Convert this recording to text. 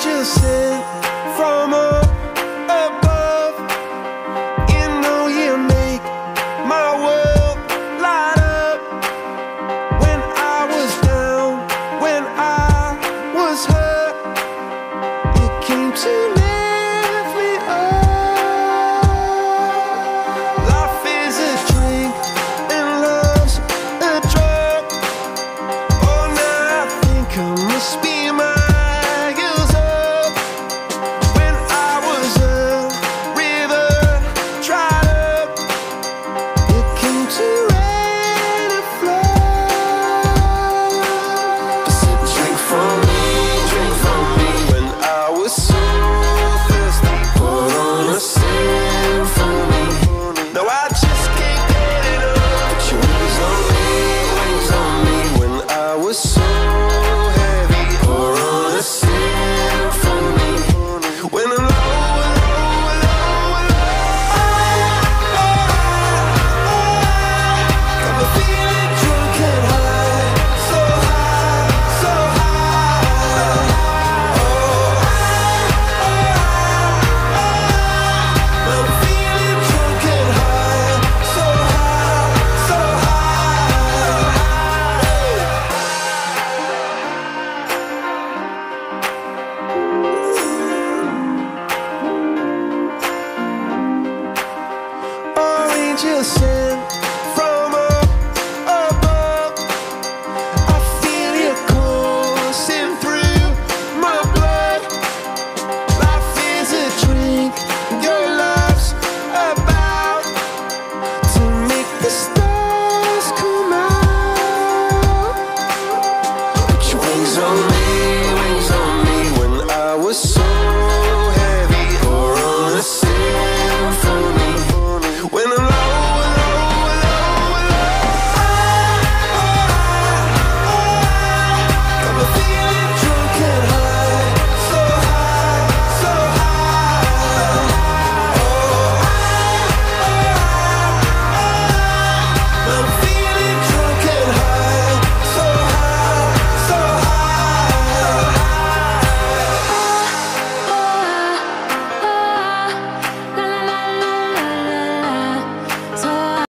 just sit listen.